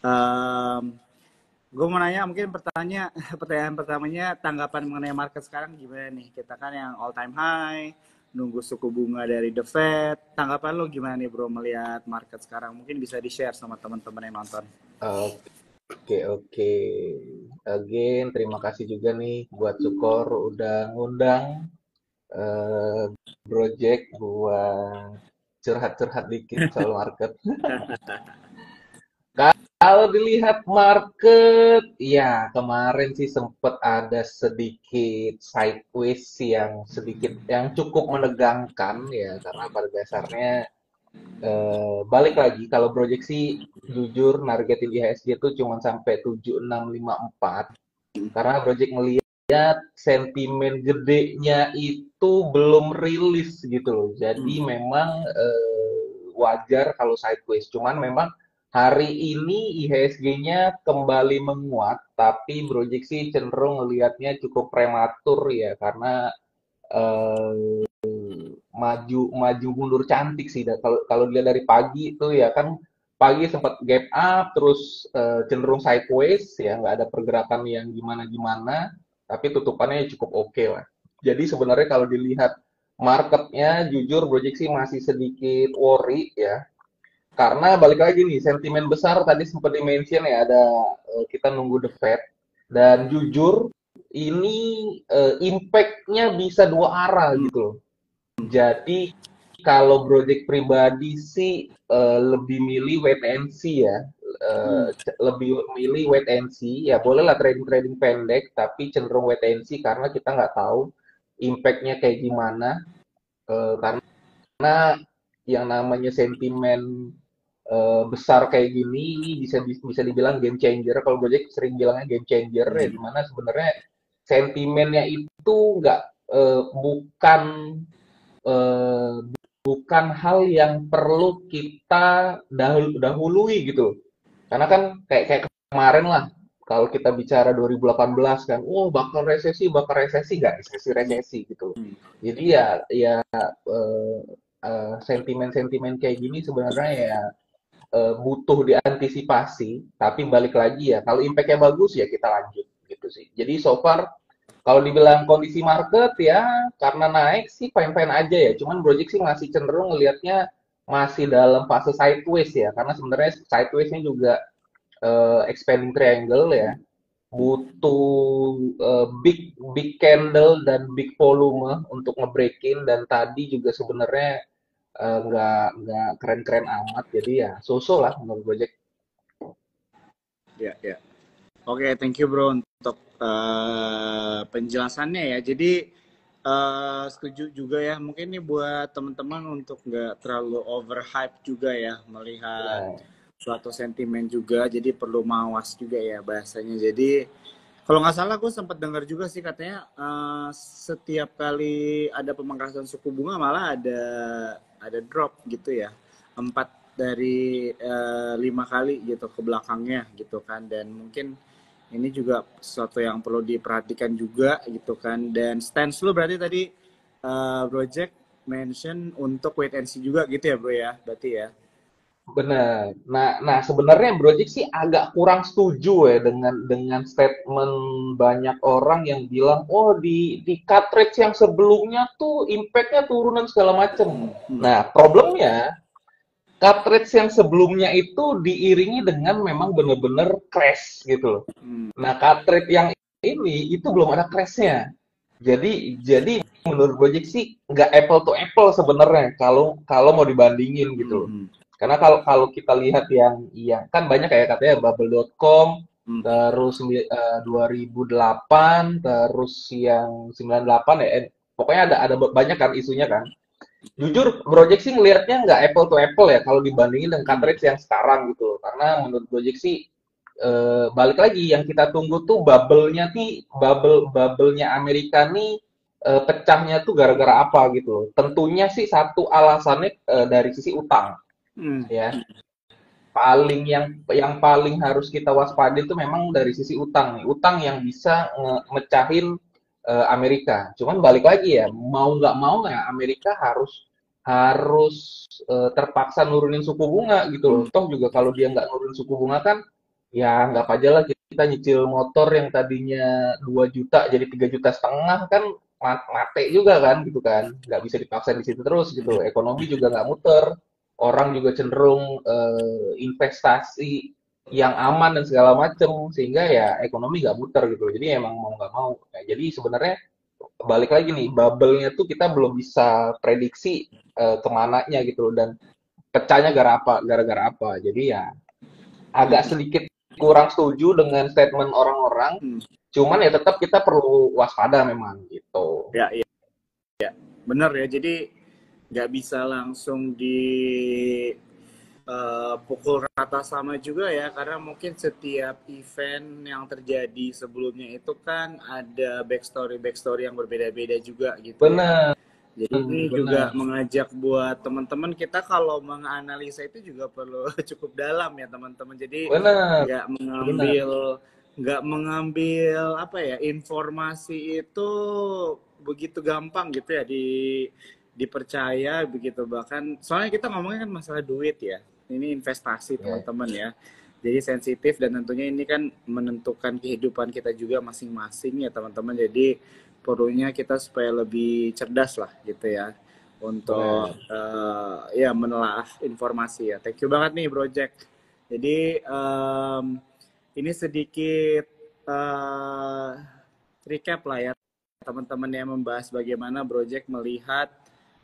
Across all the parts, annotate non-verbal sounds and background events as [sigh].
Um, gue mau nanya mungkin pertanyaan [laughs] pertanyaan pertamanya tanggapan mengenai market sekarang gimana nih? Kita kan yang all time high, nunggu suku bunga dari The Fed. Tanggapan lo gimana nih bro melihat market sekarang? Mungkin bisa di-share sama teman-teman yang nonton. Oke, oke. Again, terima kasih juga nih buat Sukor udah ngundang uh, project buat curhat-curhat dikit soal market. [laughs] Kalau dilihat market, ya kemarin sih sempat ada sedikit sideways yang sedikit yang cukup menegangkan ya karena pada dasarnya eh, balik lagi kalau proyeksi jujur nargetin IHSG itu cuma sampai 7654 karena project melihat sentimen gedenya itu belum rilis gitu loh. Jadi hmm. memang eh, wajar kalau sideways. Cuman memang Hari ini IHSG-nya kembali menguat, tapi proyeksi cenderung melihatnya cukup prematur ya karena eh, maju maju mundur cantik sih. Kalau kalau dilihat dari pagi itu ya kan pagi sempat gap up terus eh, cenderung sideways ya nggak ada pergerakan yang gimana gimana, tapi tutupannya cukup oke okay lah. Jadi sebenarnya kalau dilihat marketnya jujur proyeksi masih sedikit worry ya karena balik lagi nih, sentimen besar tadi sempat di-mention ya, ada uh, kita nunggu The Fed. Dan jujur, ini uh, impact-nya bisa dua arah gitu loh. Jadi, kalau project pribadi sih uh, lebih milih wait and see ya. Uh, lebih milih wait and see ya bolehlah trading trading pendek tapi cenderung wait and see karena kita nggak tahu impactnya kayak gimana uh, karena yang namanya sentimen uh, besar kayak gini ini bisa bisa dibilang game changer kalau Gojek sering bilangnya game changer ya, hmm. ya di mana sebenarnya sentimennya itu nggak uh, bukan uh, bukan hal yang perlu kita dahul dahului gitu karena kan kayak kayak kemarin lah kalau kita bicara 2018 kan, oh bakal resesi, bakal resesi nggak resesi resesi gitu. Hmm. Jadi ya ya uh, uh, sentimen-sentimen kayak gini sebenarnya ya uh, butuh diantisipasi, tapi balik lagi ya, kalau impactnya bagus ya kita lanjut gitu sih. Jadi so far kalau dibilang kondisi market ya karena naik sih fine-fine aja ya. Cuman project sih masih cenderung ngelihatnya masih dalam fase sideways ya. Karena sebenarnya sidewaysnya juga uh, expanding triangle ya. Butuh uh, big big candle dan big volume untuk ngebreakin dan tadi juga sebenarnya nggak uh, nggak keren-keren amat jadi ya sosok lah menurut Gojek. Ya ya. Oke, okay, thank you bro untuk uh, penjelasannya ya. Jadi uh, setuju juga ya. Mungkin ini buat teman-teman untuk nggak terlalu overhype juga ya melihat yeah. suatu sentimen juga. Jadi perlu mawas juga ya bahasanya. Jadi kalau nggak salah gue sempat dengar juga sih katanya uh, setiap kali ada pemangkasan suku bunga malah ada ada drop gitu ya. Empat dari uh, lima kali gitu ke belakangnya gitu kan. Dan mungkin ini juga sesuatu yang perlu diperhatikan juga gitu kan. Dan stance lu berarti tadi project mention untuk wait and see juga gitu ya bro ya berarti ya Benar. Nah, nah sebenarnya Brojik sih agak kurang setuju ya dengan dengan statement banyak orang yang bilang, oh di di cartridge yang sebelumnya tuh impactnya turunan segala macem. Hmm. Nah, problemnya cartridge yang sebelumnya itu diiringi dengan memang benar-benar crash gitu loh. Hmm. Nah, cartridge yang ini itu belum ada crashnya. Jadi jadi menurut Gojek sih nggak apple to apple sebenarnya kalau kalau mau dibandingin gitu. Hmm. Karena kalau kalau kita lihat yang yang kan banyak kayak katanya bubble.com hmm. terus uh, 2008 terus yang 98 ya eh, pokoknya ada ada banyak kan isunya kan. Jujur Project sih melihatnya nggak apple to apple ya kalau dibandingin dengan cartridge yang sekarang gitu. Karena menurut Project sih uh, balik lagi yang kita tunggu tuh bubble-nya nih bubble bubble-nya Amerika nih uh, pecahnya tuh gara-gara apa gitu. Tentunya sih satu alasannya uh, dari sisi utang hmm. ya paling yang yang paling harus kita waspada itu memang dari sisi utang nih utang yang bisa mecahin uh, Amerika cuman balik lagi ya mau nggak mau ya Amerika harus harus uh, terpaksa nurunin suku bunga gitu loh toh juga kalau dia nggak nurunin suku bunga kan Ya, anggap aja lah kita nyicil motor yang tadinya 2 juta jadi 3 juta setengah kan ma- mate juga kan gitu kan. Nggak bisa dipaksa di situ terus gitu. Ekonomi juga nggak muter. Orang juga cenderung eh, investasi yang aman dan segala macem sehingga ya ekonomi nggak muter gitu. Jadi emang mau nggak mau. Nah, jadi sebenarnya balik lagi nih, bubble-nya tuh kita belum bisa prediksi eh, ke mananya gitu dan pecahnya gara apa, gara-gara apa. Jadi ya agak sedikit kurang setuju dengan statement orang-orang. Hmm. Cuman ya tetap kita perlu waspada memang gitu. Ya, iya. Bener ya. Jadi nggak bisa langsung di eh, pukul rata sama juga ya karena mungkin setiap event yang terjadi sebelumnya itu kan ada backstory backstory yang berbeda-beda juga gitu ya. Benar, Jadi ini benar. juga mengajak buat teman-teman kita kalau menganalisa itu juga perlu [laughs] cukup dalam ya teman-teman. Jadi nggak mengambil nggak mengambil apa ya informasi itu begitu gampang gitu ya di dipercaya begitu. Bahkan soalnya kita ngomongnya kan masalah duit ya. Ini investasi Ya, teman-teman ya. Jadi sensitif dan tentunya ini kan menentukan kehidupan kita juga masing-masing ya teman-teman. Jadi perlunya kita supaya lebih cerdas lah gitu ya. Untuk eh, ya menelaah informasi ya. Thank you banget nih Bro Jack. Jadi em, ini sedikit eh, recap lah ya teman-teman yang membahas bagaimana Project melihat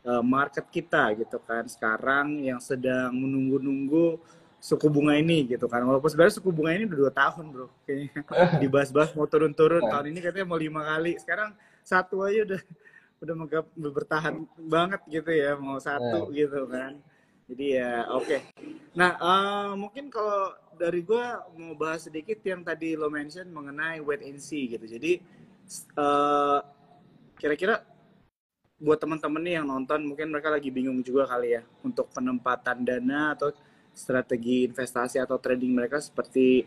eh, market kita gitu kan sekarang yang sedang menunggu-nunggu suku bunga ini gitu kan. Walaupun sebenarnya suku bunga ini udah dua tahun bro kayaknya. [laughs] Dibahas-bahas mau turun-turun tahun ini katanya mau lima kali. Sekarang satu aja udah udah megap- bertahan banget gitu ya mau satu Nah, gitu kan. Jadi ya oke. Nah eh, mungkin kalau dari gua mau bahas sedikit yang tadi lo mention mengenai wait and see gitu. Jadi eh, kira-kira buat teman-teman nih yang nonton mungkin mereka lagi bingung juga kali ya untuk penempatan dana atau strategi investasi atau trading mereka seperti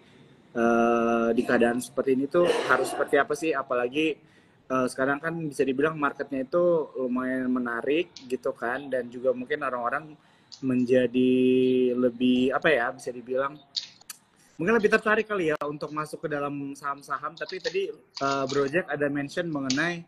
eh, di keadaan seperti ini tuh harus seperti apa sih? Apalagi eh, sekarang kan bisa dibilang marketnya itu lumayan menarik gitu kan dan juga mungkin orang-orang menjadi lebih apa ya bisa dibilang mungkin lebih tertarik kali ya untuk masuk ke dalam saham-saham. Tapi tadi eh, Bro ada mention mengenai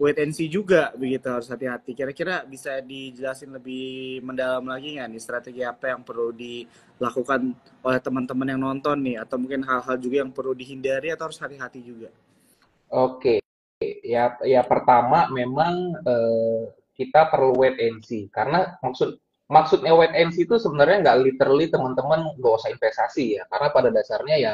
wait and see juga begitu harus hati-hati. Kira-kira bisa dijelasin lebih mendalam lagi nggak nih strategi apa yang perlu dilakukan oleh teman-teman yang nonton nih atau mungkin hal-hal juga yang perlu dihindari atau harus hati-hati juga. Oke, ya, ya pertama memang eh, kita perlu wait and see karena maksud maksudnya wait and see itu sebenarnya nggak literally teman-teman nggak usah investasi ya karena pada dasarnya ya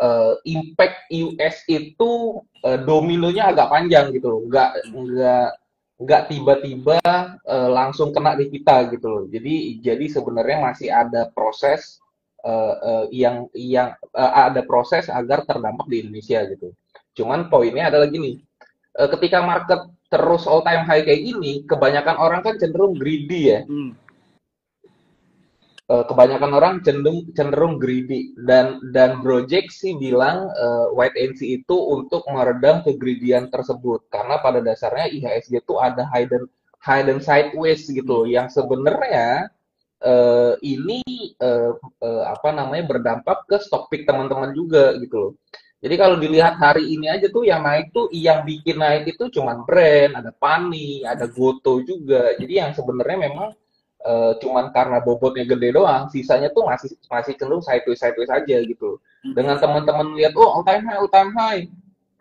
eh, impact US itu eh, dominonya agak panjang gitu loh, nggak nggak nggak tiba-tiba eh, langsung kena di kita gitu loh. Jadi jadi sebenarnya masih ada proses eh, eh, yang yang eh, ada proses agar terdampak di Indonesia gitu. Cuman poinnya adalah gini, eh, ketika market terus all time high kayak gini, kebanyakan orang kan cenderung greedy ya. Hmm. Eh, kebanyakan orang cenderung cenderung greedy dan dan Project sih bilang wait and see itu untuk meredam kegreedian tersebut karena pada dasarnya IHSG itu ada hidden hidden sideways gitu yang sebenarnya eh, ini eh, eh, apa namanya berdampak ke stock pick teman-teman juga gitu loh. Jadi kalau dilihat hari ini aja tuh yang naik tuh yang bikin naik itu cuman brand, ada Pani, ada Goto juga. Jadi yang sebenarnya memang eh, cuman karena bobotnya gede doang, sisanya tuh masih masih cenderung sideways sideways aja gitu. Dengan teman-teman lihat oh all time high, all time high.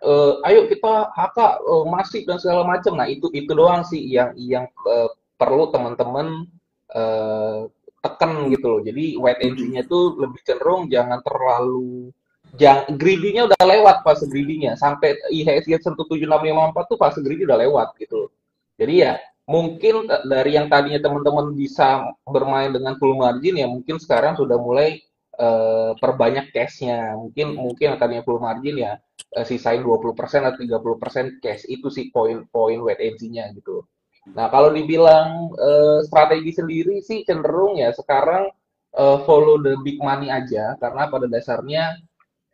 Eh, ayo kita HK eh, masif dan segala macam. Nah, itu itu doang sih yang yang eh, perlu teman-teman eh, tekan gitu loh. Jadi and Hmm. see-nya tuh lebih cenderung jangan terlalu jangan greedy-nya udah lewat fase greedy-nya. Sampai IHSG sentuh 7654 tuh fase greedy udah lewat gitu. Jadi ya mungkin eh, dari yang tadinya teman-teman bisa bermain dengan full margin ya mungkin sekarang sudah mulai eh, perbanyak cash-nya. Mungkin mungkin yang tadinya full margin ya eh, sisain 20% atau 30% cash. Itu sih poin-poin and see-nya gitu. Nah, kalau dibilang eh, strategi sendiri sih cenderung ya sekarang eh, follow the big money aja karena pada dasarnya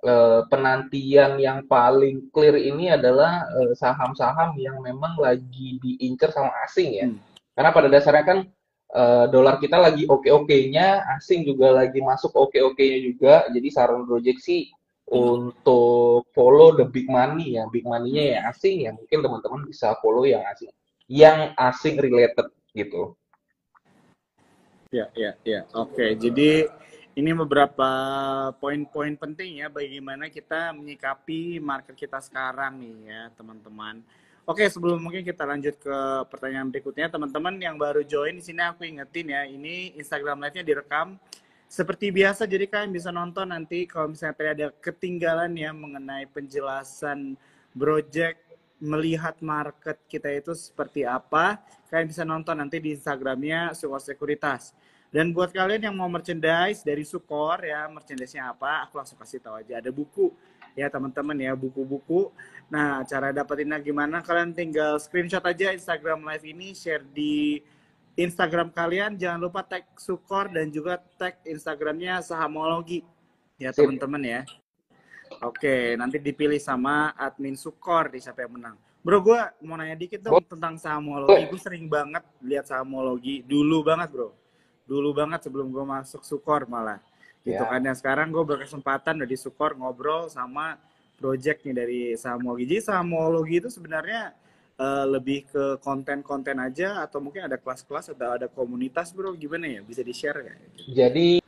eh, penantian yang paling clear ini adalah eh, saham-saham yang memang lagi diincar sama asing ya. Hmm. Karena pada dasarnya kan uh, dolar kita lagi oke-oke-nya, asing juga lagi masuk oke-oke-nya juga. Jadi saran project sih untuk follow the big money ya, big money-nya ya asing ya. Mungkin teman-teman bisa follow yang asing, yang asing related gitu. Ya, ya, ya. Oke, jadi ini beberapa poin-poin penting ya bagaimana kita menyikapi market kita sekarang nih ya, teman-teman. Oke, sebelum mungkin kita lanjut ke pertanyaan berikutnya, teman-teman yang baru join di sini aku ingetin ya, ini Instagram Live-nya direkam seperti biasa. Jadi kalian bisa nonton nanti kalau misalnya tadi ada ketinggalan ya mengenai penjelasan project melihat market kita itu seperti apa, kalian bisa nonton nanti di Instagramnya Sukor Sekuritas. Dan buat kalian yang mau merchandise dari Sukor ya, merchandise-nya apa, aku langsung kasih tahu aja. Ada buku ya teman-teman ya buku-buku. Nah cara dapetinnya gimana? Kalian tinggal screenshot aja Instagram live ini, share di Instagram kalian. Jangan lupa tag Sukor dan juga tag Instagramnya Sahamologi ya teman-teman ya. Oke, nanti dipilih sama admin Sukor di siapa yang menang. Bro, gue mau nanya dikit dong tentang sahamologi. Gue sering banget lihat sahamologi. Dulu banget, bro. Dulu banget sebelum gue masuk Sukor malah. Gitu yeah. kan yang sekarang gue berkesempatan dari Sukor ngobrol sama project nih dari Samologi jadi Samologi itu sebenarnya uh, lebih ke konten-konten aja atau mungkin ada kelas-kelas atau ada komunitas bro? Gimana ya? Bisa di share ya jadi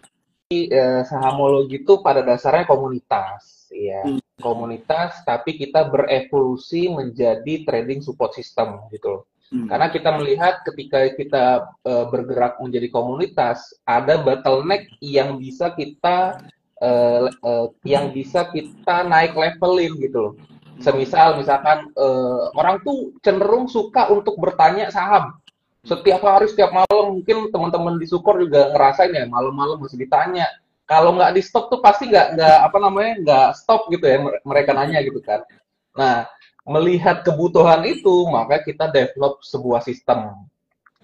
eh, sahamologi itu pada dasarnya komunitas ya hmm. komunitas tapi kita berevolusi menjadi trading support system gitu Hmm. Karena kita melihat ketika kita uh, bergerak menjadi komunitas, ada bottleneck yang bisa kita uh, uh, yang bisa kita naik levelin gitu loh. Semisal misalkan uh, orang tuh cenderung suka untuk bertanya saham. Setiap hari, setiap malam mungkin teman-teman di Sukor juga ngerasain ya malam-malam masih ditanya. Kalau nggak di stop tuh pasti nggak nggak apa namanya nggak stop gitu ya mereka nanya gitu kan. Nah melihat kebutuhan itu, maka kita develop sebuah sistem.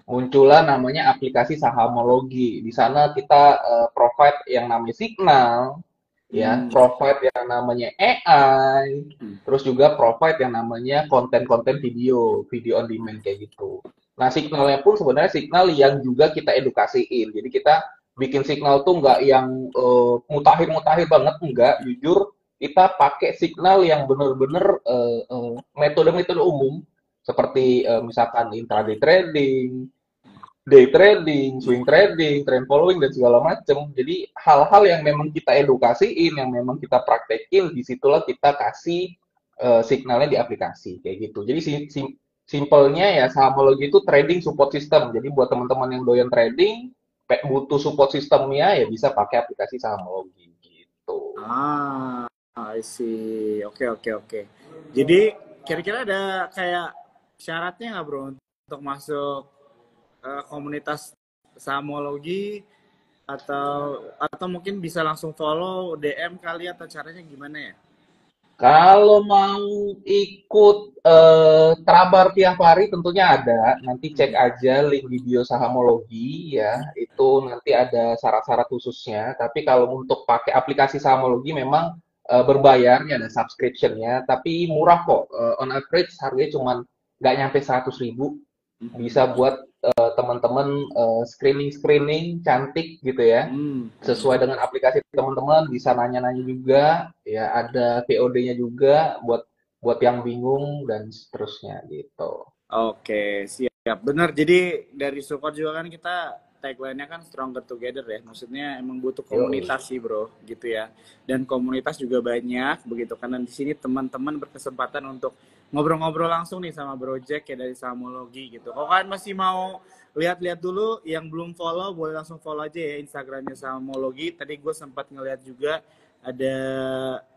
Muncullah namanya aplikasi sahamologi. Di sana kita uh, provide yang namanya signal, ya, hmm. provide yang namanya AI, hmm. terus juga provide yang namanya konten-konten video, video on demand kayak gitu. Nah, signalnya pun sebenarnya signal yang juga kita edukasiin. Jadi kita bikin signal tuh nggak yang uh, mutakhir-mutakhir banget, enggak, jujur kita pakai signal yang benar-benar uh, uh, metode-metode umum seperti uh, misalkan intraday trading, day trading, swing trading, trend following dan segala macam. Jadi hal-hal yang memang kita edukasiin, yang memang kita praktekin, di situlah kita kasih uh, signalnya di aplikasi kayak gitu. Jadi sim sim simpelnya ya sahamologi itu trading support system. Jadi buat teman-teman yang doyan trading, butuh support sistemnya ya bisa pakai aplikasi sahamologi gitu. Ah, I see. Oke, okay, oke, okay, oke. Okay. Jadi kira-kira ada kayak syaratnya nggak bro untuk masuk uh, komunitas samologi atau atau mungkin bisa langsung follow DM kali atau caranya gimana ya? Kalau mau ikut uh, trabar tiap hari tentunya ada. Nanti cek aja link video sahamologi ya. Itu nanti ada syarat-syarat khususnya. Tapi kalau untuk pakai aplikasi sahamologi memang uh, berbayar, ya ada subscriptionnya, tapi murah kok. Uh, on average harganya cuma nggak nyampe 100 ribu. Hmm. Bisa buat uh, teman-teman uh, screening-screening cantik gitu ya. Hmm. Sesuai dengan aplikasi teman-teman, bisa nanya-nanya juga. Ya ada POD-nya juga buat buat yang bingung dan seterusnya gitu. Oke, siap. Benar. Jadi dari support juga kan kita tagline-nya kan stronger together ya. Maksudnya emang butuh komunitas sih, Bro, gitu ya. Dan komunitas juga banyak begitu kan dan di sini teman-teman berkesempatan untuk ngobrol-ngobrol langsung nih sama Bro Jack ya dari Samologi gitu. Kalau kalian masih mau lihat-lihat dulu yang belum follow boleh langsung follow aja ya Instagramnya Samologi. Tadi gue sempat ngeliat juga ada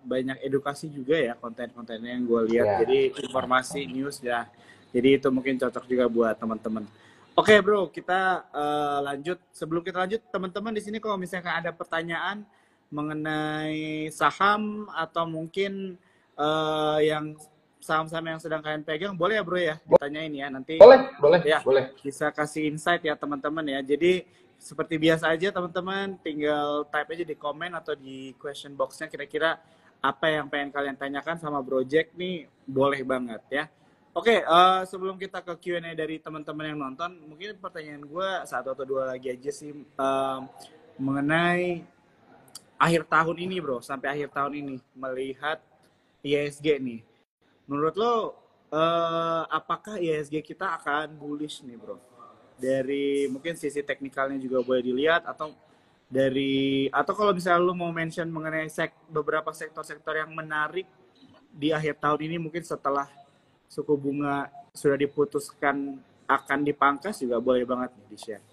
banyak edukasi juga ya konten-kontennya yang gue lihat. Yeah. Jadi informasi news ya. Jadi itu mungkin cocok juga buat teman-teman. Oke okay, bro, kita uh, lanjut. Sebelum kita lanjut, teman-teman di sini kalau misalkan ada pertanyaan mengenai saham atau mungkin uh, yang saham-saham yang sedang kalian pegang, boleh ya bro ya ditanyain ya nanti. Boleh, boleh, ya. Boleh. Bisa kasih insight ya teman-teman ya. Jadi seperti biasa aja teman-teman, tinggal type aja di komen atau di question boxnya kira-kira apa yang pengen kalian tanyakan sama Bro Jack nih boleh banget ya. Oke, uh, sebelum kita ke Q&A dari teman-teman yang nonton, mungkin pertanyaan gue satu atau dua lagi aja sih uh, mengenai akhir tahun ini, bro, sampai akhir tahun ini melihat ISG nih. Menurut lo, uh, apakah ISG kita akan bullish nih, bro? Dari mungkin sisi teknikalnya juga boleh dilihat atau dari atau kalau misalnya lo mau mention mengenai sek, beberapa sektor-sektor yang menarik di akhir tahun ini mungkin setelah suku bunga sudah diputuskan akan dipangkas juga boleh banget nih di-share.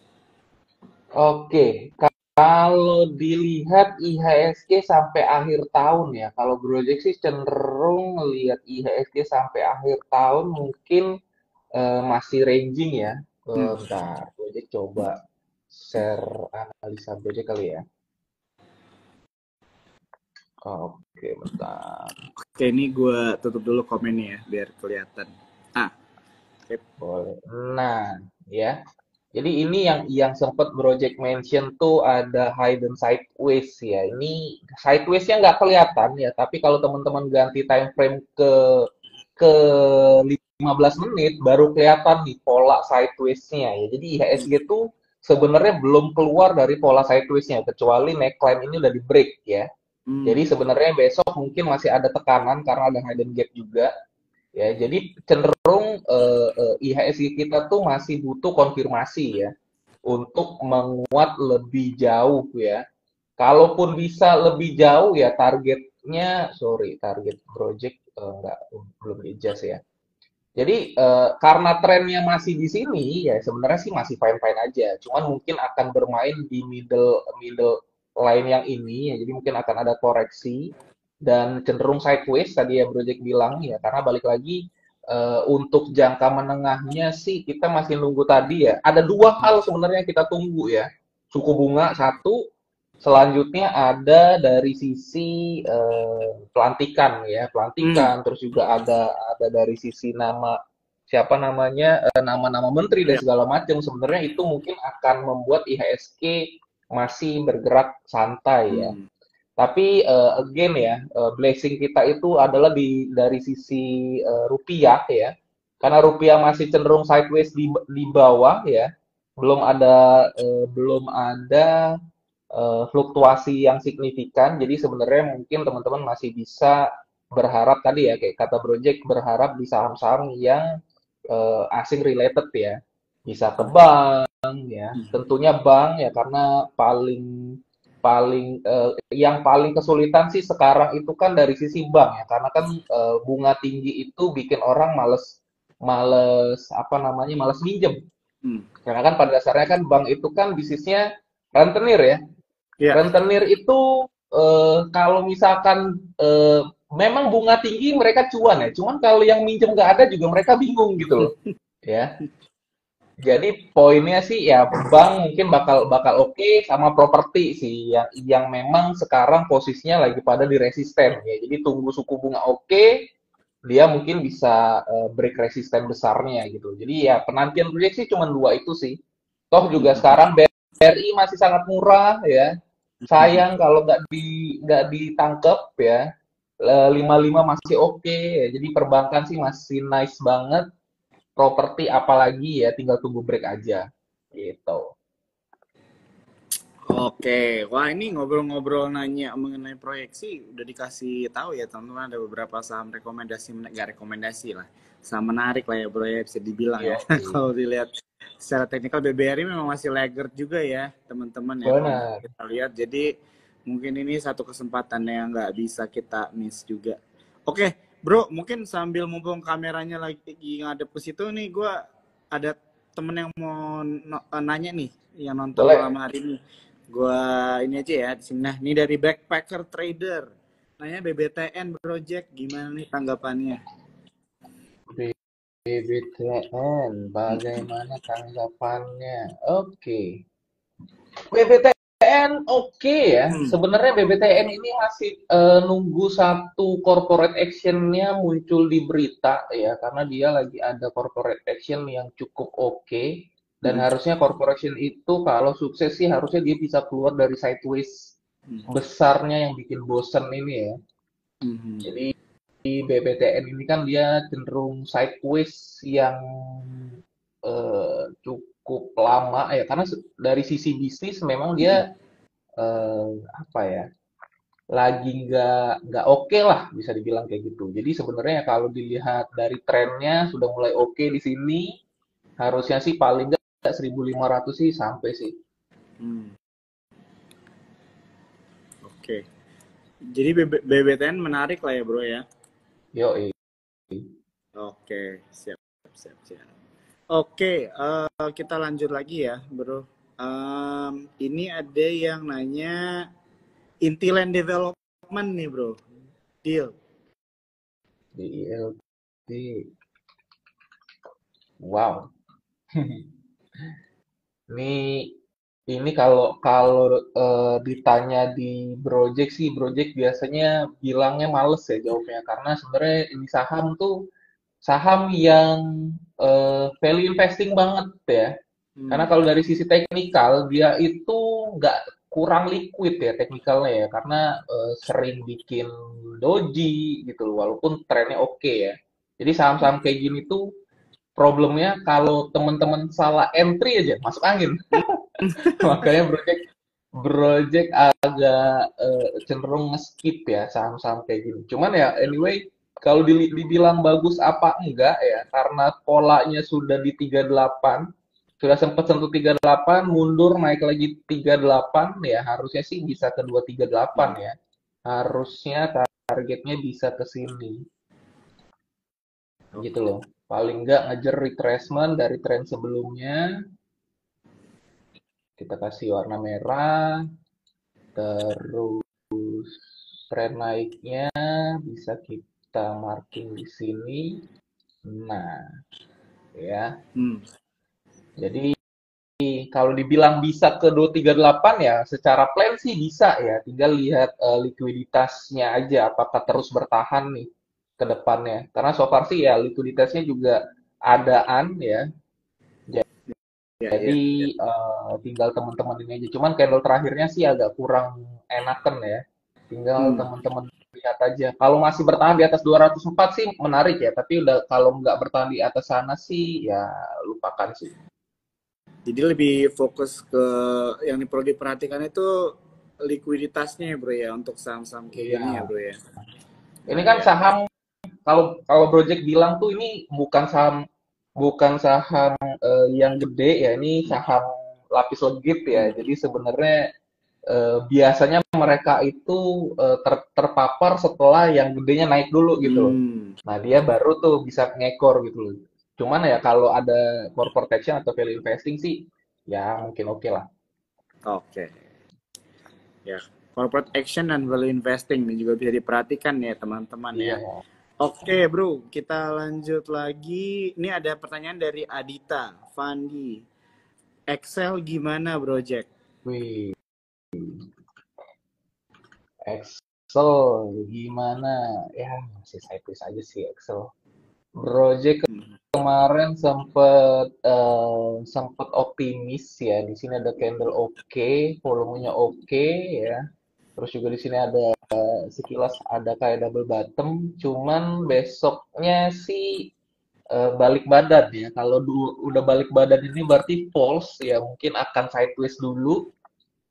Oke, kalau dilihat IHSG sampai akhir tahun ya, kalau Project sih cenderung lihat IHSG sampai akhir tahun mungkin uh, masih ranging ya. Uh, bentar, Project coba share analisa Project kali ya. Oke, bentar. Oke, ini gue tutup dulu komennya ya, biar kelihatan. Ah, oke. Boleh. Nah, ya. Jadi ini yang yang sempat project mention tuh ada hidden sideways ya. Ini sidewaysnya nggak kelihatan ya, tapi kalau teman-teman ganti time frame ke ke 15 menit baru kelihatan di pola sidewaysnya ya. Jadi IHSG tuh sebenarnya belum keluar dari pola sidewaysnya kecuali neckline ini udah di break ya. Hmm. Jadi sebenarnya besok mungkin masih ada tekanan karena ada hidden gap juga. Ya, jadi cenderung uh, uh, IHSG kita tuh masih butuh konfirmasi ya untuk menguat lebih jauh ya. Kalaupun bisa lebih jauh ya targetnya, sorry target project uh, enggak belum adjust ya. Jadi karena trennya masih di sini ya sebenarnya sih masih fine fine aja. Cuman mungkin akan bermain di middle middle lain yang ini ya jadi mungkin akan ada koreksi dan cenderung sideways tadi ya Project bilang ya karena balik lagi uh, untuk jangka menengahnya sih kita masih nunggu tadi ya ada dua hal sebenarnya yang kita tunggu ya suku bunga satu selanjutnya ada dari sisi uh, pelantikan ya pelantikan hmm. terus juga ada ada dari sisi nama siapa namanya uh, nama-nama menteri dan ya. segala macam sebenarnya itu mungkin akan membuat IHSG masih bergerak santai ya. Hmm. Tapi uh, again ya, uh, blessing kita itu adalah di dari sisi uh, rupiah ya. Karena rupiah masih cenderung sideways di di bawah ya. Belum ada uh, belum ada uh, fluktuasi yang signifikan. Jadi sebenarnya mungkin teman-teman masih bisa berharap tadi ya kayak kata Project berharap di saham-saham yang uh, asing related ya. Bisa ke bank, ya hmm. tentunya bank ya karena paling paling uh, yang paling kesulitan sih sekarang itu kan dari sisi bank ya karena kan uh, bunga tinggi itu bikin orang males males apa namanya males minjem hmm. karena kan pada dasarnya kan bank itu kan bisnisnya rentenir ya yeah. rentenir itu uh, kalau misalkan uh, memang bunga tinggi mereka cuan ya cuman kalau yang minjem nggak ada juga mereka bingung gitu loh [laughs] ya jadi poinnya sih ya bank mungkin bakal bakal oke okay, sama properti sih yang yang memang sekarang posisinya lagi pada di resisten ya. Jadi tunggu suku bunga oke, okay, dia mungkin bisa uh, break resisten besarnya gitu. Jadi ya penantian proyeksi cuma dua itu sih. Toh juga sekarang BRI masih sangat murah ya. Sayang kalau nggak di nggak ditangkep ya. 55 masih oke okay, ya. Jadi perbankan sih masih nice banget properti apalagi ya tinggal tunggu break aja gitu. Oke, wah ini ngobrol-ngobrol nanya mengenai proyeksi udah dikasih tahu ya teman-teman ada beberapa saham rekomendasi nggak rekomendasi lah, saham menarik lah ya bro ya bisa dibilang ya. ya. [laughs] Kalau dilihat secara teknikal BBRI memang masih laggard juga ya teman-teman ya. Kita lihat jadi mungkin ini satu kesempatan yang nggak bisa kita miss juga. Oke, Bro, mungkin sambil mumpung kameranya lagi ngadep ke situ nih, gue ada temen yang mau eh, nanya nih, yang nonton Boleh. malam hari ini. Gue ini aja ya di sini. Nah, ini dari Backpacker Trader. Nanya BBTN Project, gimana nih tanggapannya? BBTN, bagaimana tanggapannya? Oke. Okay. BBTN BBTN oke okay ya. Hmm. Sebenarnya BBTN ini masih uh, nunggu satu corporate actionnya muncul di berita ya, karena dia lagi ada corporate action yang cukup oke. Okay. Dan hmm. harusnya corporation itu kalau sukses sih harusnya dia bisa keluar dari sideways hmm. besarnya yang bikin bosen ini ya. Hmm. Jadi BBTN ini kan dia cenderung sideways yang eh, cukup lama ya karena dari sisi bisnis memang dia eh, apa ya lagi nggak nggak oke lah bisa dibilang kayak gitu. Jadi sebenarnya kalau dilihat dari trennya sudah mulai oke di sini harusnya sih paling nggak 1.500 sih sampai sih. Hmm, oke. Jadi BB BBTN menarik lah ya bro ya. Yo, Oke, siap, siap, siap. Oke, eh, kita lanjut lagi ya bro. Em, ini ada yang nanya Intiland Development nih bro. Deal. di ILT. Wow. [laughs] Ini ini kalau kalau eh, ditanya di Project sih, Project biasanya bilangnya males ya jawabnya karena sebenarnya ini saham tuh saham yang eh, value investing banget ya. Karena Hmm, kalau dari sisi teknikal dia itu nggak kurang liquid ya teknikalnya ya karena eh, sering bikin doji gitu loh walaupun trennya oke ya. Jadi saham-saham kayak gini tuh problemnya kalau teman-teman salah entry aja masuk angin. [laughs] Makanya project project agak eh, cenderung nge-skip ya saham-saham kayak gini. Cuman ya anyway kalau di- dibilang bagus apa enggak ya karena polanya sudah di 38 sudah sempat sentuh 38 mundur naik lagi 38 ya harusnya sih bisa ke 238 ya. Harusnya targetnya bisa ke sini gitu loh. Paling enggak ngejar retracement dari tren sebelumnya. Kita kasih warna merah. Terus tren naiknya bisa kita marking di sini. Nah, ya. Hmm, Jadi kalau dibilang bisa ke 238 ya secara plan sih bisa ya. Tinggal lihat eh, likuiditasnya aja apakah terus bertahan nih ke depannya. Karena so far sih ya likuiditasnya juga adaan ya. ya, ya, Jadi eh, tinggal teman-teman ini aja. Cuman candle terakhirnya sih agak kurang enakan ya. Tinggal hmm. teman-teman lihat aja. Kalau masih bertahan di atas 204 sih menarik ya. Tapi udah kalau nggak bertahan di atas sana sih ya lupakan sih. Jadi lebih fokus ke yang perlu diperhatikan itu likuiditasnya ya bro ya untuk saham-saham kayak gini ya Iya. bro ya. Ini kan ya, saham kalau kalau Project bilang tuh ini bukan saham bukan saham eh, yang gede ya. Ini saham lapis legit ya. Jadi sebenarnya eh, biasanya mereka itu eh, ter- terpapar setelah yang gedenya naik dulu gitu loh. hmm, Nah, dia baru tuh bisa ngekor gitu loh. Cuman ya kalau ada core protection atau value investing sih ya mungkin oke lah. oke. Ya, corporate action dan value investing ini juga bisa diperhatikan ya teman-teman Iya. ya. Oke bro, kita lanjut lagi. Ini ada pertanyaan dari Adita, Fandi. Excel gimana bro Jack? Wih, Excel gimana? Ya masih sideways aja sih Excel. Project kemarin sempet eh, sempet optimis ya. Di sini ada candle oke, volumenya oke ya. Terus juga di sini ada eh, sekilas ada kayak double bottom, cuman besoknya sih eh, balik badan ya. Kalau udah balik badan ini berarti false ya, mungkin akan sideways dulu.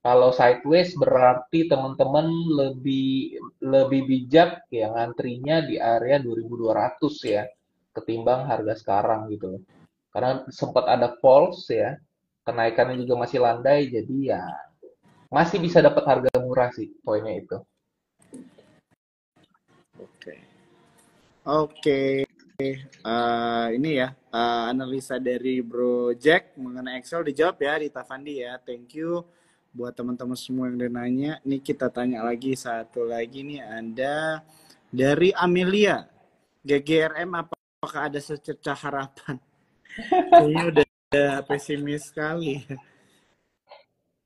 Kalau sideways berarti teman-teman lebih lebih bijak ya ngantrinya di area 2200 ya ketimbang harga sekarang gitu. Karena sempat ada false ya, kenaikannya juga masih landai jadi ya masih bisa dapat harga murah sih poinnya itu. Oke. Oke. Eh, ini ya eh, analisa dari Bro Jack mengenai Excel dijawab ya di Tafandi ya. Thank you buat teman-teman semua yang udah nanya. Nih kita tanya lagi satu lagi nih Anda dari Amelia. GGRM apakah ada secercah harapan? [laughs] Kayaknya udah, udah pesimis sekali.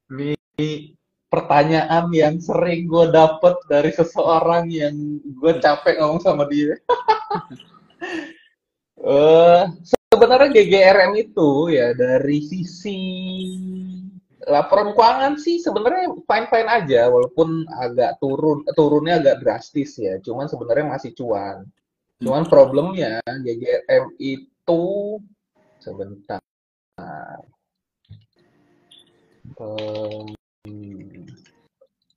Ini pertanyaan yang sering gue dapet dari seseorang yang gue capek ngomong sama dia. [laughs] Eh, sebenarnya GGRM itu ya dari sisi laporan keuangan sih sebenarnya fine-fine aja walaupun agak turun turunnya agak drastis ya. Cuman sebenarnya masih cuan. Cuman problemnya GGRM itu sebentar.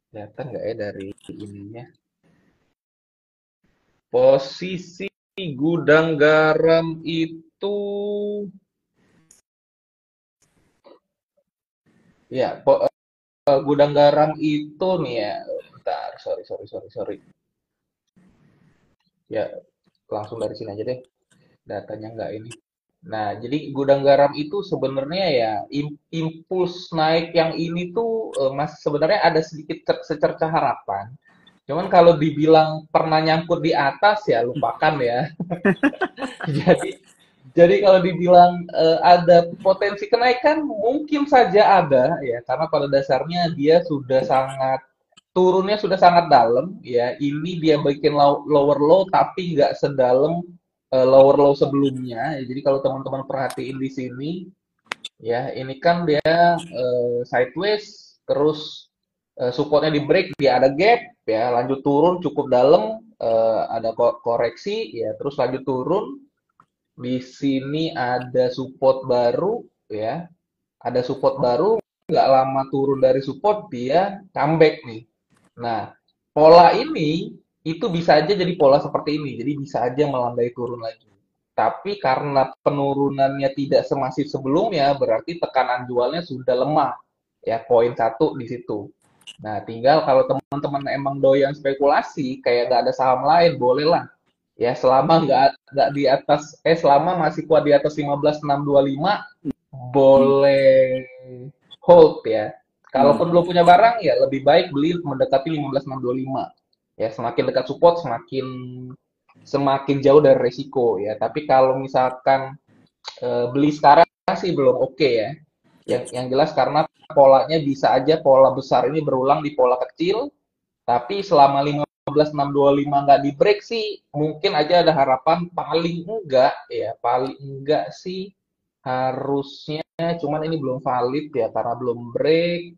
Kelihatan nggak ya dari ininya? Posisi gudang garam itu ya po, uh, gudang garam itu nih ya. Bentar, sorry sorry sorry sorry. Ya, langsung dari sini aja deh. Datanya nggak ini. Nah, jadi gudang garam itu sebenarnya ya impuls naik yang ini tuh uh, mas sebenarnya ada sedikit secerca harapan. Cuman kalau dibilang pernah nyangkut di atas ya lupakan ya. [laughs] jadi jadi kalau dibilang uh, ada potensi kenaikan mungkin saja ada ya karena pada dasarnya dia sudah sangat turunnya sudah sangat dalam ya. Ini dia bikin lower low tapi nggak sedalam uh, lower low sebelumnya. Ya, jadi kalau teman-teman perhatiin di sini ya ini kan dia uh, sideways terus uh, supportnya di break dia ada gap ya lanjut turun cukup dalam uh, ada koreksi ya terus lanjut turun di sini ada support baru ya ada support baru nggak lama turun dari support dia comeback nih Nah, pola ini itu bisa aja jadi pola seperti ini. Jadi bisa aja melandai turun lagi. Tapi karena penurunannya tidak semasif sebelumnya, berarti tekanan jualnya sudah lemah. Ya, poin satu di situ. Nah, tinggal kalau teman-teman emang doyan spekulasi, kayak nggak ada saham lain, bolehlah. Ya, selama nggak nggak di atas, eh selama masih kuat di atas 15.625, boleh hold ya. Kalaupun hmm. belum punya barang ya lebih baik beli mendekati 15625. Ya, semakin dekat support semakin semakin jauh dari resiko ya. Tapi kalau misalkan e, beli sekarang sih belum oke okay, ya. Yang yang jelas karena polanya bisa aja pola besar ini berulang di pola kecil, tapi selama 15625 nggak di break sih mungkin aja ada harapan paling enggak ya paling enggak sih harusnya cuman ini belum valid ya karena belum break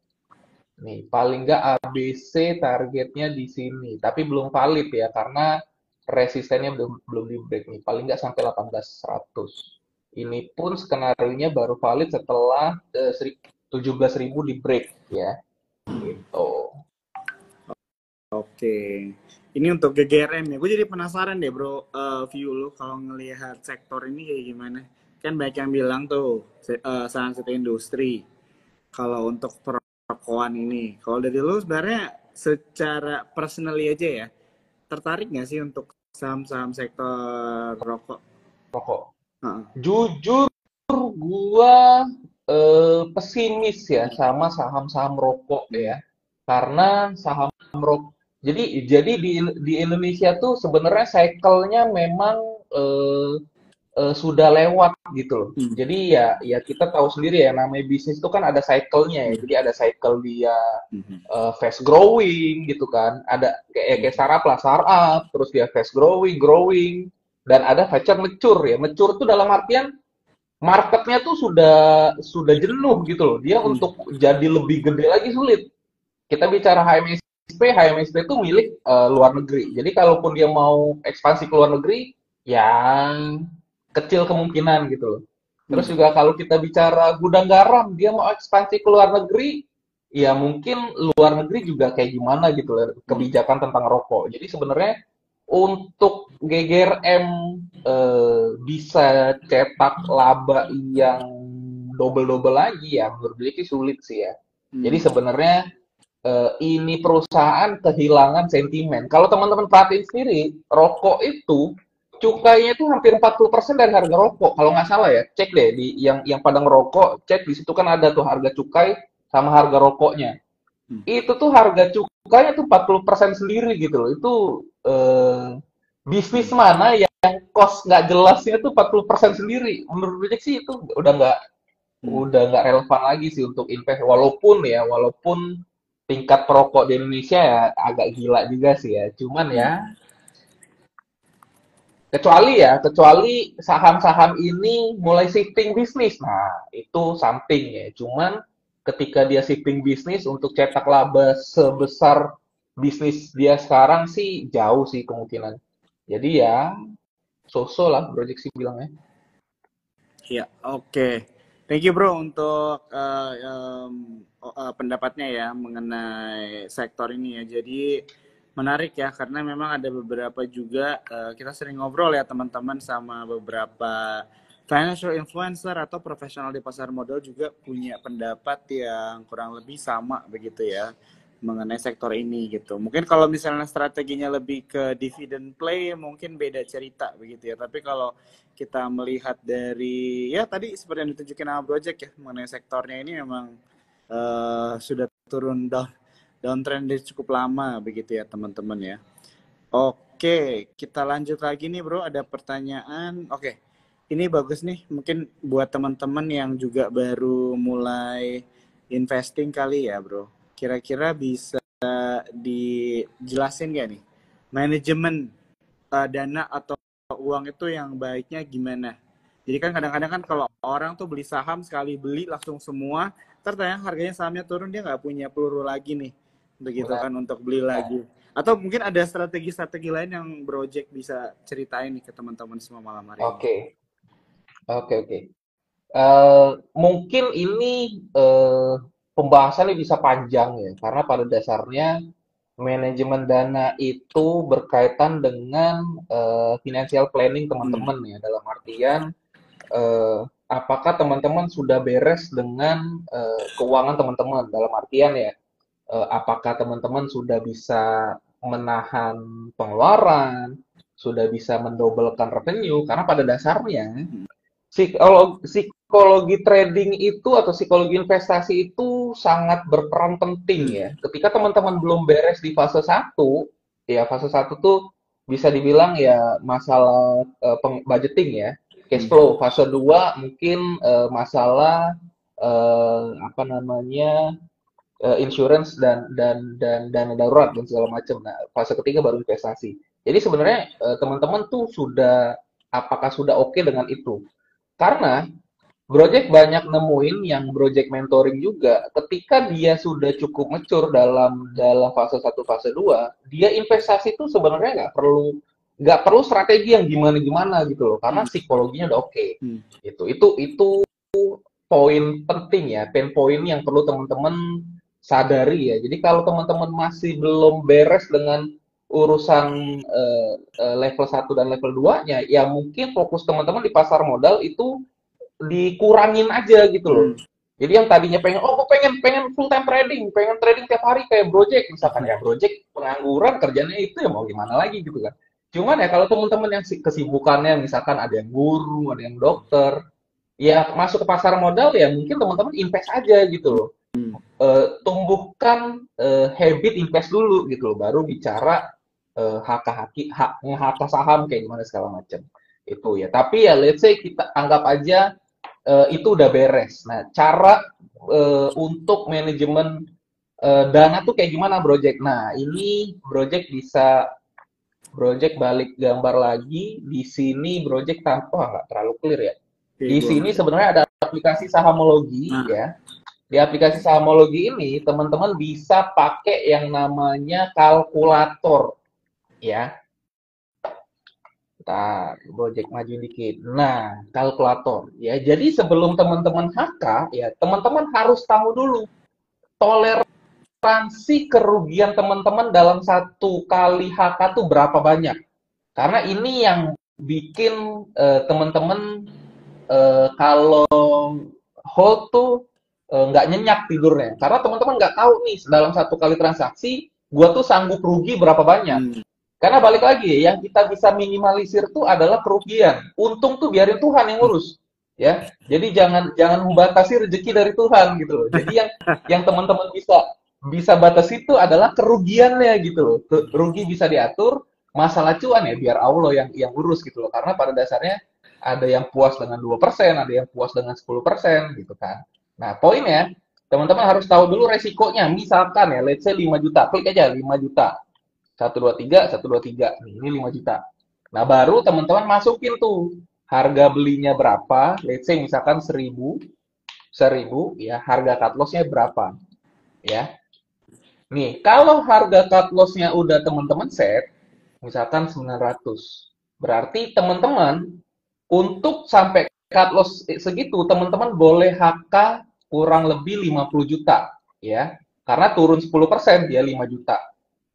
Nih, paling nggak ABC targetnya di sini, tapi belum valid ya karena resistennya belum belum di break nih. Paling nggak sampai 1800. Ini pun skenario-nya baru valid setelah uh, 17.000 di break ya. Gitu. Oke. Ini untuk GGRM ya. Gue jadi penasaran deh bro, uh, view lu kalau ngelihat sektor ini kayak gimana? Kan banyak yang bilang tuh uh, saham industri. Kalau untuk rokokan ini. Kalau dari lu sebenarnya secara personally aja ya, tertarik nggak sih untuk saham-saham sektor rokok? Rokok. Uh. Jujur, gua eh, pesimis ya sama saham-saham rokok ya, karena saham rokok. Jadi jadi di di Indonesia tuh sebenarnya cycle-nya memang eh, uh, sudah lewat gitu loh. Hmm. Jadi ya ya kita tahu sendiri ya namanya bisnis itu kan ada cycle-nya ya. Hmm. Jadi ada cycle dia uh, fast growing gitu kan. Ada kayak kayak startup lah, startup, terus dia fast growing, growing dan ada fase mature ya. Mature itu dalam artian marketnya tuh sudah sudah jenuh gitu loh. Dia hmm. untuk jadi lebih gede lagi sulit. Kita bicara HMSP, HMSP itu milik uh, luar negeri. Jadi kalaupun dia mau ekspansi ke luar negeri, yang kecil kemungkinan gitu loh. Terus hmm. juga kalau kita bicara gudang garam, dia mau ekspansi ke luar negeri, ya mungkin luar negeri juga kayak gimana gitu loh, kebijakan tentang rokok. Jadi sebenarnya untuk GGRM eh, bisa cetak laba yang double-double lagi ya menurut sulit sih ya. Hmm. Jadi sebenarnya eh, ini perusahaan kehilangan sentimen. Kalau teman-teman perhatiin sendiri, rokok itu cukainya itu hampir 40% dari harga rokok kalau nggak salah ya cek deh di yang yang pada ngerokok cek di situ kan ada tuh harga cukai sama harga rokoknya hmm. itu tuh harga cukainya tuh 40% sendiri gitu loh itu eh, bisnis mana yang cost nggak jelasnya tuh 40% sendiri menurut gue sih itu udah nggak hmm. udah nggak relevan lagi sih untuk invest walaupun ya walaupun tingkat perokok di Indonesia ya agak gila juga sih ya cuman ya kecuali ya kecuali saham-saham ini mulai shifting bisnis nah itu something ya cuman ketika dia shifting bisnis untuk cetak laba sebesar bisnis dia sekarang sih jauh sih kemungkinan jadi ya so-so lah proyeksi bilangnya. Iya, oke. Okay. Thank you bro untuk uh, um, uh, pendapatnya ya mengenai sektor ini ya. Jadi menarik ya karena memang ada beberapa juga uh, kita sering ngobrol ya teman-teman sama beberapa financial influencer atau profesional di pasar modal juga punya pendapat yang kurang lebih sama begitu ya mengenai sektor ini gitu. Mungkin kalau misalnya strateginya lebih ke dividend play mungkin beda cerita begitu ya. Tapi kalau kita melihat dari ya tadi seperti yang ditunjukin sama Project ya mengenai sektornya ini memang uh, sudah turun down downtrend cukup lama begitu ya teman-teman ya. Oke, kita lanjut lagi nih bro. Ada pertanyaan. Oke, ini bagus nih. Mungkin buat teman-teman yang juga baru mulai investing kali ya bro kira-kira bisa dijelasin gak nih manajemen uh, dana atau uang itu yang baiknya gimana? Jadi kan kadang-kadang kan kalau orang tuh beli saham sekali beli langsung semua, ternyata harganya sahamnya turun dia nggak punya peluru lagi nih, begitu kan untuk beli lagi. Atau mungkin ada strategi-strategi lain yang Project bisa ceritain nih ke teman-teman semua malam hari ini. Oke, oke, oke. Eh, mungkin ini uh, pembahasannya bisa panjang ya, karena pada dasarnya manajemen dana itu berkaitan dengan uh, financial planning teman-teman hmm. ya, dalam artian uh, apakah teman-teman sudah beres dengan uh, keuangan teman-teman, dalam artian ya, uh, apakah teman-teman sudah bisa menahan pengeluaran, sudah bisa mendobelkan revenue, karena pada dasarnya hmm psikologi, psikologi trading itu atau psikologi investasi itu sangat berperan penting ya. Ketika teman-teman belum beres di fase satu, ya fase satu tuh bisa dibilang ya masalah uh, budgeting ya, cash flow. Fase dua mungkin uh, masalah uh, apa namanya uh, insurance dan dan dan dana darurat dan segala macam. Nah, fase ketiga baru investasi. Jadi sebenarnya teman-teman tuh sudah apakah sudah oke okay dengan itu? Karena Project banyak nemuin yang project mentoring juga ketika dia sudah cukup mature dalam dalam fase 1 fase 2, dia investasi itu sebenarnya nggak perlu nggak perlu strategi yang gimana gimana gitu loh karena hmm. psikologinya udah oke okay. hmm. itu itu itu poin penting ya pain point yang perlu teman-teman sadari ya jadi kalau teman-teman masih belum beres dengan urusan uh, level 1 dan level 2 nya ya mungkin fokus teman-teman di pasar modal itu dikurangin aja gitu loh. Hmm. Jadi yang tadinya pengen, oh gue pengen pengen full time trading, pengen trading tiap hari kayak project misalkan ya project pengangguran kerjanya itu ya mau gimana lagi gitu kan. Cuman ya kalau teman-teman yang kesibukannya misalkan ada yang guru, ada yang dokter, ya masuk ke pasar modal ya mungkin teman-teman invest aja gitu loh. Hmm. Uh, tumbuhkan uh, habit invest dulu gitu loh, baru bicara uh, hak haki hak hak saham kayak gimana segala macam itu ya. Tapi ya let's say kita anggap aja uh, itu udah beres. Nah, cara uh, untuk manajemen uh, dana tuh kayak gimana, Project? Nah, ini Project bisa Project balik gambar lagi. Di sini Project tanpa nggak terlalu clear ya. Di sini sebenarnya ada aplikasi sahamologi nah. ya. Di aplikasi sahamologi ini teman-teman bisa pakai yang namanya kalkulator ya. Bentar, Gojek maju dikit. Nah, kalkulator ya. Jadi sebelum teman-teman HK ya, teman-teman harus tahu dulu toleransi kerugian teman-teman dalam satu kali HK itu berapa banyak. Karena ini yang bikin uh, teman-teman uh, kalau hold tuh eh, nggak uh, nyenyak tidurnya. Karena teman-teman nggak tahu nih dalam satu kali transaksi, gua tuh sanggup rugi berapa banyak. Hmm. Karena balik lagi, yang kita bisa minimalisir itu adalah kerugian. Untung tuh biarin Tuhan yang ngurus. Ya, jadi jangan jangan membatasi rezeki dari Tuhan gitu loh. Jadi yang yang teman-teman bisa bisa batas itu adalah kerugiannya gitu loh. Rugi bisa diatur, masalah cuan ya biar Allah yang yang urus gitu loh. Karena pada dasarnya ada yang puas dengan dua persen, ada yang puas dengan 10% gitu kan. Nah, poinnya teman-teman harus tahu dulu resikonya. Misalkan ya, let's say 5 juta, klik aja 5 juta satu dua tiga satu dua tiga. Ini lima juta. Nah baru teman-teman masukin tuh harga belinya berapa? Let's say misalkan seribu seribu ya harga cut lossnya berapa? Ya. Nih kalau harga cut lossnya udah teman-teman set misalkan 900 Berarti teman-teman untuk sampai cut loss segitu, teman-teman boleh HK kurang lebih 50 juta, ya. Karena turun 10% dia 5 juta,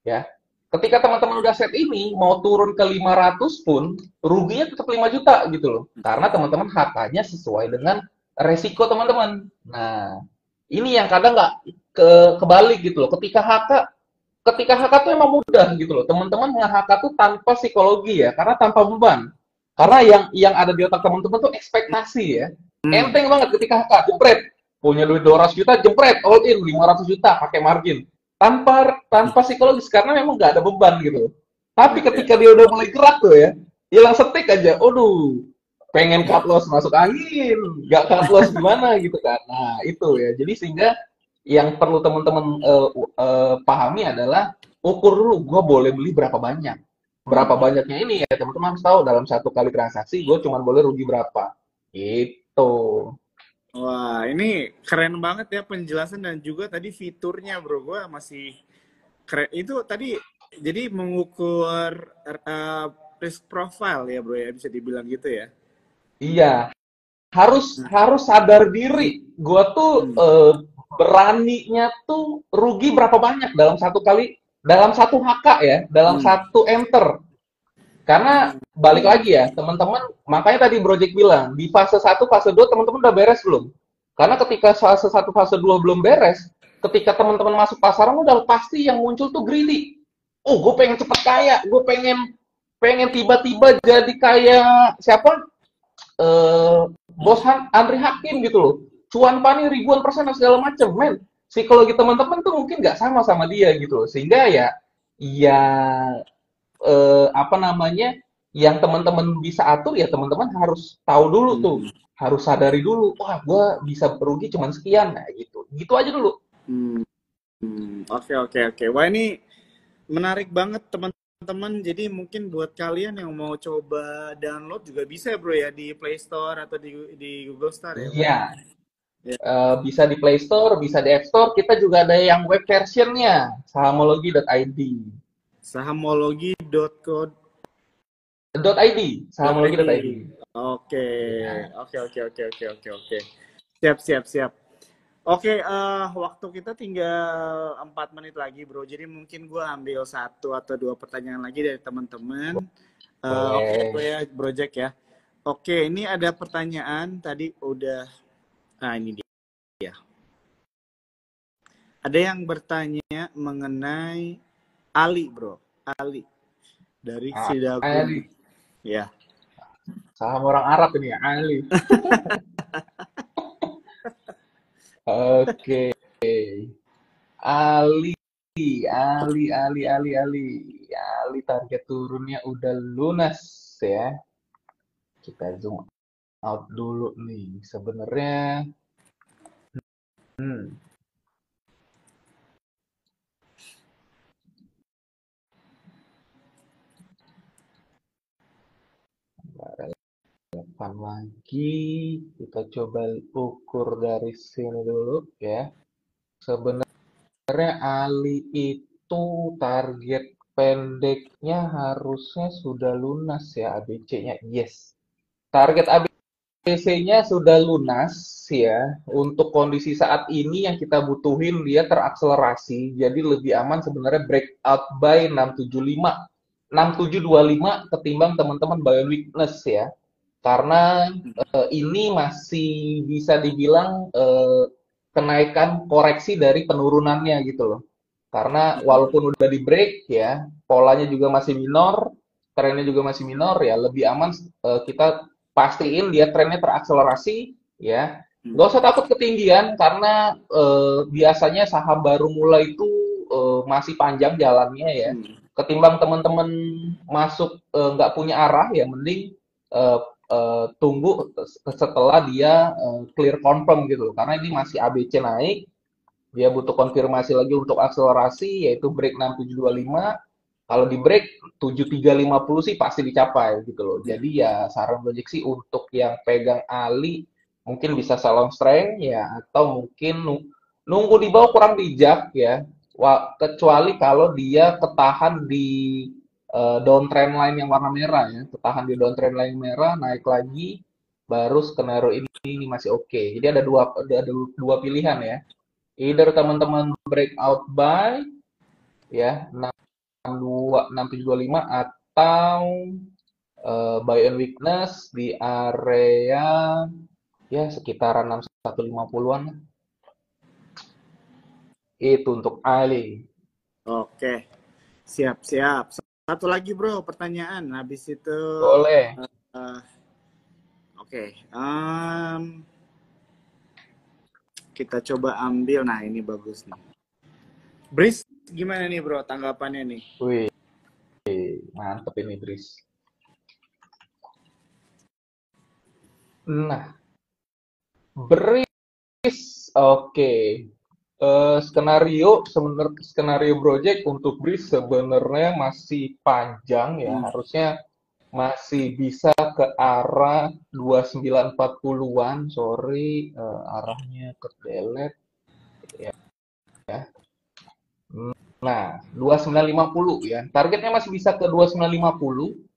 ya. Ketika teman-teman udah set ini, mau turun ke 500 pun, ruginya tetap 5 juta gitu loh. Karena teman-teman HK-nya sesuai dengan resiko teman-teman. Nah, ini yang kadang nggak ke kebalik gitu loh. Ketika HK ketika HK tuh emang mudah gitu loh. Teman-teman nge-HK tuh tanpa psikologi ya, karena tanpa beban. Karena yang yang ada di otak teman-teman tuh ekspektasi ya. Hmm. Enteng banget ketika HK, jempret. Punya duit 200 juta, jempret, all in 500 juta pakai margin. Tanpa tanpa psikologis karena memang nggak ada beban gitu. Tapi ketika dia udah mulai gerak tuh ya, hilang setik aja. Aduh, pengen cut loss masuk angin, nggak cut loss gimana [laughs] gitu kan. Nah, itu ya. Jadi sehingga yang perlu teman-teman uh, uh, pahami adalah ukur dulu gue boleh beli berapa banyak berapa banyaknya ini ya teman-teman harus tahu dalam satu kali transaksi gue cuma boleh rugi berapa itu wah ini keren banget ya penjelasan dan juga tadi fiturnya bro gue masih keren itu tadi jadi mengukur uh, risk profile ya bro ya bisa dibilang gitu ya iya harus hmm. harus sadar diri gue tuh hmm. uh, beraninya tuh rugi berapa banyak dalam satu kali dalam satu HK ya, dalam hmm. satu enter. Karena balik lagi ya, teman-teman, makanya tadi Project bilang, di fase 1, fase 2 teman-teman udah beres belum? Karena ketika fase 1, fase 2 belum beres, ketika teman-teman masuk pasaran udah pasti yang muncul tuh greedy. Oh, gue pengen cepet kaya, gue pengen pengen tiba-tiba jadi kayak siapa? Uh, bos Andri Hakim gitu loh cuan pani ribuan persen dan segala macam men psikologi teman-teman tuh mungkin nggak sama sama dia gitu sehingga ya ya eh, apa namanya yang teman-teman bisa atur ya teman-teman harus tahu dulu tuh. Hmm. harus sadari dulu wah gue bisa berugi cuma sekian. Nah gitu. Gitu aja dulu. Hmm. Oke oke oke. Wah ini menarik banget teman-teman. Jadi mungkin buat kalian yang mau coba download juga bisa bro ya di Play Store atau di di Google Store ya iya. Uh, bisa di Play Store, bisa di App Store. Kita juga ada yang web versionnya, sahamologi.id. Sahamologi.co.id. sahamologi.id. Oke, oke, oke, oke, oke, oke, oke. Siap, siap, siap. Oke, uh, waktu kita tinggal empat menit lagi, bro. Jadi mungkin gue ambil satu atau dua pertanyaan lagi dari teman-teman. Uh, Oke, okay, ya, Bro Jack ya. Oke, ini ada pertanyaan tadi udah Nah, ini dia. Ada yang bertanya mengenai Ali, bro. Ali. Dari ah. Ali. Ya. Sama orang Arab ini, Ali. [laughs] Oke. Ali. Ali, Ali, Ali, Ali. Ali target turunnya udah lunas ya. Kita zoom out dulu nih. Sebenarnya hmm. Depan lagi, kita coba ukur dari sini dulu ya. Sebenarnya Ali itu target pendeknya harusnya sudah lunas ya ABC-nya. Yes. Target ABC PC-nya sudah lunas ya. Untuk kondisi saat ini yang kita butuhin dia terakselerasi. Jadi lebih aman sebenarnya breakout by 675. 6725 ketimbang teman-teman buy weakness ya. Karena uh, ini masih bisa dibilang uh, kenaikan koreksi dari penurunannya gitu loh. Karena walaupun udah di break ya, polanya juga masih minor, trennya juga masih minor ya, lebih aman uh, kita pastiin dia trennya terakselerasi ya hmm. Gak usah takut ketinggian karena uh, biasanya saham baru mulai itu uh, masih panjang jalannya ya. Hmm. Ketimbang teman-teman masuk uh, nggak punya arah ya mending uh, uh, tunggu setelah dia uh, clear confirm gitu. Karena ini masih ABC naik, dia butuh konfirmasi lagi untuk akselerasi yaitu break 6725 kalau di break 7350 sih pasti dicapai gitu loh. Jadi ya saran Gojek sih untuk yang pegang Ali mungkin bisa salon strength ya atau mungkin nunggu di bawah kurang bijak ya. Kecuali kalau dia ketahan di uh, downtrend line yang warna merah ya, tertahan di downtrend line merah, naik lagi, baru skenario ini, ini masih oke. Okay. Jadi ada dua ada dua pilihan ya. Either teman-teman breakout buy ya 62 6725 atau uh, buy and weakness di area ya sekitaran 6150-an. Itu untuk Ali. Oke. Siap, siap. Satu lagi, Bro, pertanyaan. Habis itu Boleh. Uh, Oke. Okay. Um, kita coba ambil. Nah, ini bagus nih. Bris, gimana nih, Bro, tanggapannya nih? Wih. Mantep ini, Bris. Nah, Bris, oke. Okay uh, skenario sebenarnya skenario project untuk Breeze sebenarnya masih panjang ya. Hmm. harusnya masih bisa ke arah 2940-an sorry uh, arahnya ke delete ya. Ya. Nah 2950 ya. Targetnya masih bisa ke 2950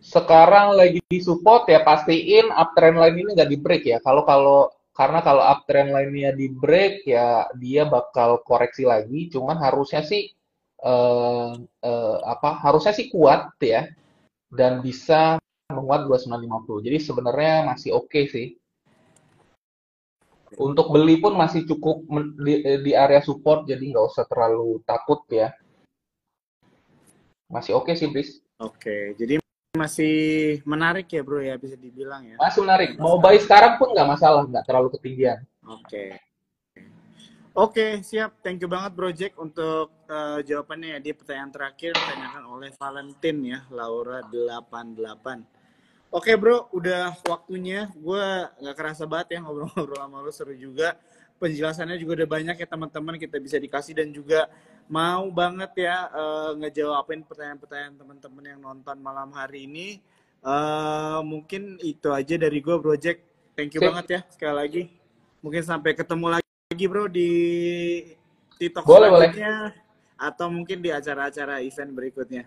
sekarang lagi di support ya pastiin uptrend line ini nggak di break ya. Kalau kalau karena kalau uptrend lainnya di break ya dia bakal koreksi lagi. Cuman harusnya sih uh, uh, apa harusnya sih kuat ya. Dan bisa menguat 2950 jadi sebenarnya masih oke okay sih. Untuk beli pun masih cukup di, di area support. Jadi nggak usah terlalu takut ya. Masih oke okay sih bis oke jadi masih menarik ya bro ya bisa dibilang ya. Masih menarik. Mau buy sekarang pun nggak masalah, nggak terlalu ketinggian. Oke. Okay. Oke, okay, siap. Thank you banget Bro Jack untuk uh, jawabannya ya di pertanyaan terakhir ditanyakan oleh Valentin ya, Laura 88. Oke okay, Bro, udah waktunya. Gue nggak kerasa banget ya ngobrol-ngobrol sama lu seru juga. Penjelasannya juga udah banyak ya teman-teman kita bisa dikasih dan juga mau banget ya uh, ngejawabin pertanyaan-pertanyaan teman-teman yang nonton malam hari ini. Uh, mungkin itu aja dari gue, Project. Thank you Sip. banget ya sekali lagi. Mungkin sampai ketemu lagi, bro, di TikTok boleh, selanjutnya boleh. atau mungkin di acara-acara event berikutnya.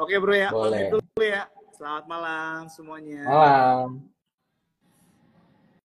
Oke, bro ya. Boleh. dulu ya. Selamat malam semuanya. Malam.